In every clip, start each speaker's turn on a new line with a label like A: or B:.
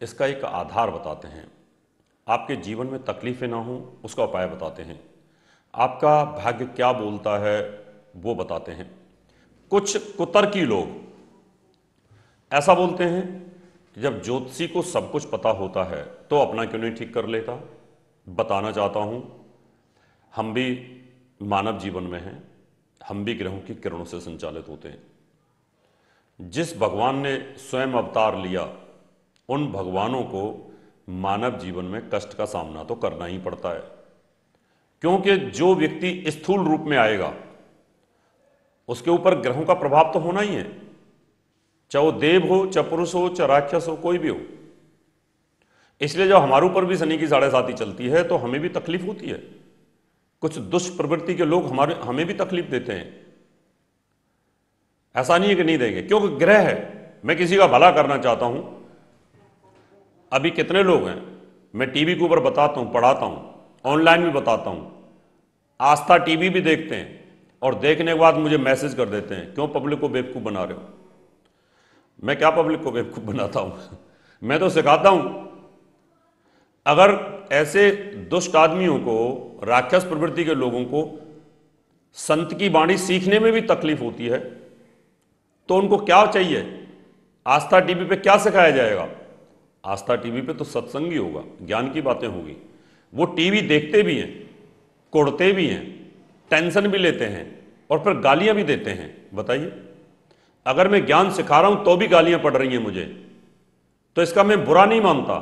A: इसका एक आधार बताते हैं। आपके जीवन में तकलीफें ना हो, उसका उपाय बताते हैं। आपका भाग्य क्या बोलता है, वो बताते हैं। कुछ कुतर्की लोग ऐसा बोलते हैं कि जब ज्योतिषी को सब कुछ पता होता है तो अपना क्यों नहीं ठीक कर लेता? बताना चाहता हूँ, हम भी मानव जीवन में हैं, हम भी ग्रहों की किरणों से संचालित होते हैं। जिस भगवान ने स्वयं अवतार लिया उन भगवानों को मानव जीवन में कष्ट का सामना तो करना ही पड़ता है। क्योंकि जो व्यक्ति स्थूल रूप में आएगा, उसके ऊपर ग्रहों का प्रभाव तो होना ही है। चाहे वो देव हो, चाहे पुरुष हो, चाहे राक्षस हो, कोई भी हो। इसलिए जब हमारे ऊपर भी शनि की साढ़े साथी चलती है तो हमें भी तकलीफ़ होती है। कुछ दुष्प्रवृत्ति के लोग हमारे, हमें भी तकलीफ़ देते हैं। ऐसा नहीं है कि नहीं देंगे, क्योंकि ग्रह है। मैं किसी का भला करना चाहता हूँ अभी कितने लोग हैं? मैं टीवी के ऊपर बताता हूँ, पढ़ाता हूँ, ऑनलाइन भी बताता हूँ। आस्था टीवी भी देखते हैं और देखने के बाद मुझे मैसेज कर देते हैं, क्यों पब्लिक को बेवकूफ़ बना रहे हो? मैं क्या पब्लिक को बेवकूफ़ बनाता हूँ? मैं तो सिखाता हूँ। अगर ऐसे दुष्ट आदमियों को, राक्षस प्रवृत्ति के लोगों को संत की बाणी सीखने में भी तकलीफ़ होती है तो उनको क्या चाहिए? आस्था टीवी पे क्या सिखाया जाएगा? आस्था टीवी पे तो सत्संग ही होगा, ज्ञान की बातें होगी। वो टीवी देखते भी हैं, कोड़ते भी हैं, टेंशन भी लेते हैं और फिर गालियाँ भी देते हैं। बताइए, अगर मैं ज्ञान सिखा रहा हूँ तो भी गालियाँ पड़ रही हैं मुझे। तो इसका मैं बुरा नहीं मानता।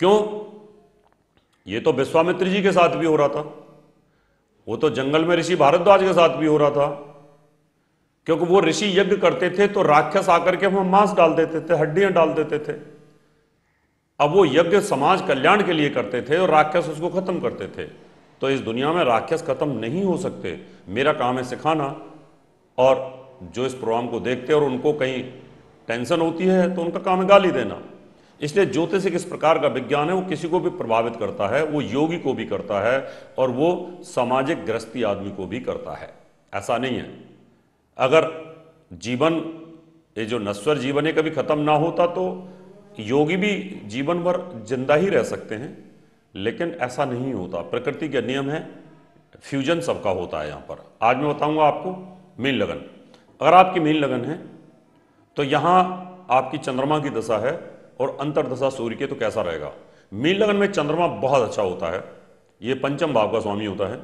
A: क्यों? ये तो विश्वामित्र जी के साथ भी हो रहा था। वो तो जंगल में ऋषि भारद्वाज के साथ भी हो रहा था। क्योंकि वो ऋषि यज्ञ करते थे तो राक्षस आकर के वहाँ मांस डाल देते थे, हड्डियाँ डाल देते थे। अब वो यज्ञ समाज कल्याण के लिए करते थे और राक्षस उसको खत्म करते थे। तो इस दुनिया में राक्षस खत्म नहीं हो सकते। मेरा काम है सिखाना। और जो इस प्रोग्राम को देखते और उनको कहीं टेंशन होती है तो उनका काम है गाली देना। इसलिए ज्योतिष एक इस प्रकार का विज्ञान है, वो किसी को भी प्रभावित करता है, वो योगी को भी करता है और वो सामाजिक ग्रस्ती आदमी को भी करता है। ऐसा नहीं है। अगर जीवन, ये जो नश्वर जीवन है, कभी खत्म ना होता तो योगी भी जीवन भर ज़िंदा ही रह सकते हैं, लेकिन ऐसा नहीं होता। प्रकृति के नियम है फ्यूजन सबका होता है यहाँ पर। आज मैं बताऊँगा आपको मीन लगन। अगर आपकी मीन लगन है तो यहाँ आपकी चंद्रमा की दशा है और अंतरदशा सूर्य के तो कैसा रहेगा? मीन लगन में चंद्रमा बहुत अच्छा होता है। ये पंचम भाव का स्वामी होता है।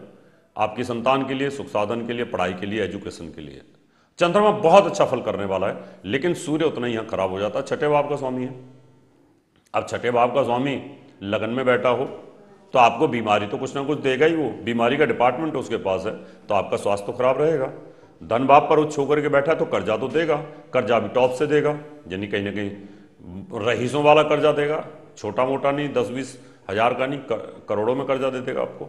A: आपकी संतान के लिए, सुख साधन के लिए, पढ़ाई के लिए एजुकेशन के लिए। चंद्रमा बहुत अच्छा फल करने वाला है, लेकिन सूर्य उतना ही यहाँ खराब हो जाता। है छठे भाव का स्वामी है। अब छठे भाव का स्वामी लगन में बैठा हो तो आपको बीमारी तो कुछ ना कुछ देगा ही वो। बीमारी का डिपार्टमेंट उसके पास है तो आपका स्वास्थ्य तो खराब रहेगा। धन बाप पर उच्च होकर के बैठा है तो कर्जा तो देगा, कर्जा भी टॉप से देगा, यानी कहीं ना कहीं रहीसों वाला कर्जा देगा छोटा मोटा नहीं दस बीस हज़ार का नहीं करोड़ों में कर्जा दे देगा आपको।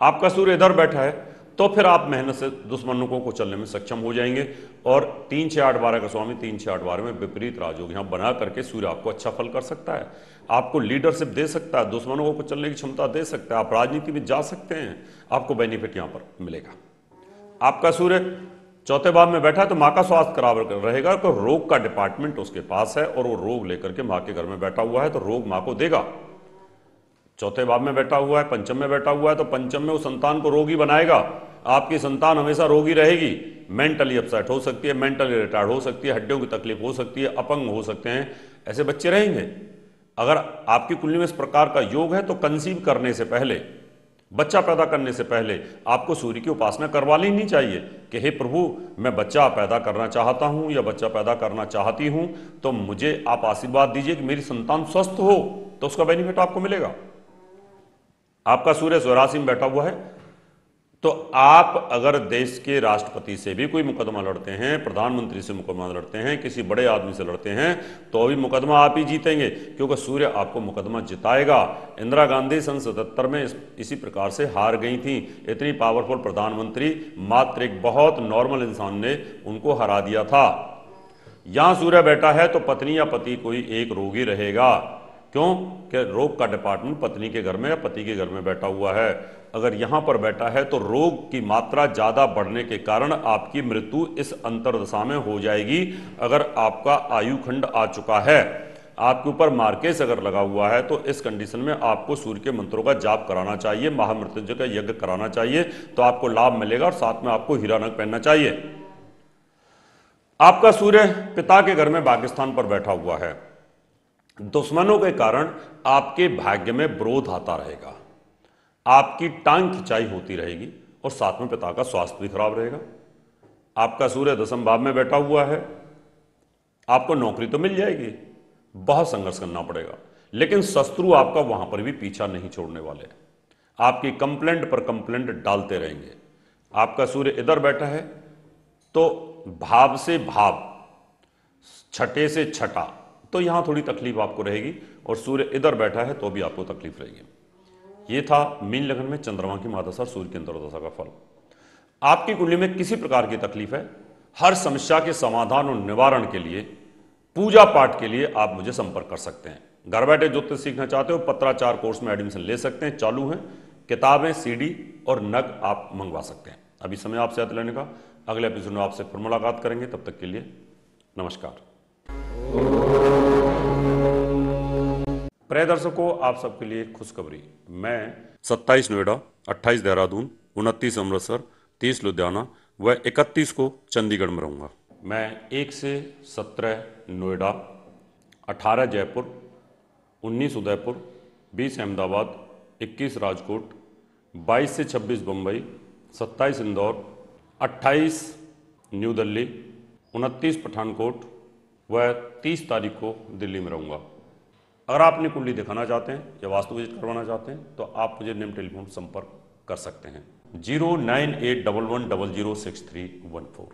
A: आपका सूर्य इधर बैठा है तो फिर आप मेहनत से दुश्मनों को चलने में सक्षम हो जाएँगे। और तीन छः आठ बारह का स्वामी, तीन छः आठ बारह में विपरीत राजयोग यहाँ बना करके सूर्य आपको अच्छा फल कर सकता है। आपको लीडरशिप दे सकता है, दुश्मनों को चलने की क्षमता दे सकता है, आप राजनीति में जा सकते हैं, आपको बेनिफिट यहाँ पर मिलेगा। आपका सूर्य चौथे भाव में बैठा है तो माँ का स्वास्थ्य खराब रहेगा तो रोग का डिपार्टमेंट उसके पास है और वो रोग लेकर के माँ के घर में बैठा हुआ है तो रोग माँ को देगा। चौथे भाव में बैठा हुआ है, पंचम में बैठा हुआ है तो पंचम में वो संतान को रोगी बनाएगा। आपकी संतान हमेशा रोगी रहेगी। मेंटली अपसेट हो सकती है मेंटली रिटायर्ड हो सकती है, हड्डियों की तकलीफ़ हो सकती है, अपंग हो सकते हैं, ऐसे बच्चे रहेंगे। अगर आपकी कुंडली में इस प्रकार का योग है तो कंसीव करने से पहले, बच्चा पैदा करने से पहले आपको सूर्य की उपासना करवा लेनी चाहिए कि, हे प्रभु, मैं बच्चा पैदा करना चाहता हूँ या बच्चा पैदा करना चाहती हूँ तो मुझे आप आशीर्वाद दीजिए कि मेरी संतान स्वस्थ हो तो उसका बेनिफिट आपको मिलेगा। आपका सूर्य स्वराशि में बैठा हुआ है तो आप अगर देश के राष्ट्रपति से भी कोई मुकदमा लड़ते हैं प्रधानमंत्री से मुकदमा लड़ते हैं किसी बड़े आदमी से लड़ते हैं तो भी मुकदमा आप ही जीतेंगे क्योंकि सूर्य आपको मुकदमा जिताएगा। इंदिरा गांधी सन सतहत्तर में इस, इसी प्रकार से हार गई थी। इतनी पावरफुल प्रधानमंत्री मात्र एक बहुत नॉर्मल इंसान ने उनको हरा दिया था। यहाँ सूर्य बैठा है तो पत्नी या पति कोई एक रोगी रहेगा। क्यों कि रोग का डिपार्टमेंट पत्नी के घर में या पति के घर में बैठा हुआ है? अगर यहाँ पर बैठा है तो रोग की मात्रा ज़्यादा बढ़ने के कारण आपकी मृत्यु इस अंतरदशा में हो जाएगी, अगर आपका आयु खंड आ चुका है। आपके ऊपर मार्केस अगर लगा हुआ है तो इस कंडीशन में आपको सूर्य के मंत्रों का जाप कराना चाहिए, महामृत्युंजय का यज्ञ कराना चाहिए तो आपको लाभ मिलेगा और साथ में आपको हीरा नग पहनना चाहिए। आपका सूर्य पिता के घर में पाकिस्तान पर बैठा हुआ है। दुश्मनों के कारण आपके भाग्य में विरोध आता रहेगा। आपकी टांग खिंचाई होती रहेगी और साथ में पिता का स्वास्थ्य भी खराब रहेगा। आपका सूर्य दसम भाव में बैठा हुआ है। आपको नौकरी तो मिल जाएगी। बहुत संघर्ष करना पड़ेगा। लेकिन शत्रु आपका वहाँ पर भी पीछा नहीं छोड़ने वाले। आपकी कंप्लेंट पर कंप्लेंट डालते रहेंगे। आपका सूर्य इधर बैठा है तो भाव से भाव, छठे से छठा तो यहाँ थोड़ी तकलीफ़ आपको रहेगी, और सूर्य इधर बैठा है तो भी आपको तकलीफ़ रहेगी। ये था मीन लगन में चंद्रमा की महादशा सूर्य की अंतरदशा का फल। आपकी कुंडली में किसी प्रकार की तकलीफ़ है? हर समस्या के समाधान और निवारण के लिए, पूजा पाठ के लिए आप मुझे संपर्क कर सकते हैं। घर बैठे ज्योतिष सीखना चाहते हो, पत्राचार कोर्स में एडमिशन ले सकते हैं, चालू है। किताबें सीडी और नग आप मंगवा सकते हैं। अभी समय आपसे हाथ लेने का। अगले एपिसोड में आपसे फिर मुलाकात करेंगे। तब तक के लिए नमस्कार। प्रिय दर्शकों आप सबके लिए खुशखबरी। मैं 27 नोएडा 28 देहरादून, उनतीस अमृतसर 30 लुधियाना व 31 को चंडीगढ़ में रहूँगा। मैं एक से सत्रह नोएडा 18 जयपुर 19 उदयपुर 20 अहमदाबाद 21 राजकोट 22 से 26 बम्बई 27 इंदौर 28 न्यू दिल्ली 29 पठानकोट व 30 तारीख को दिल्ली में रहूँगा। अगर आप अपनी कुंडली दिखाना चाहते हैं या वास्तु विज़िट करवाना चाहते हैं तो आप मुझे निम्न टेलीफोन संपर्क कर सकते हैं। Zero nine eight double one double zero six three one four.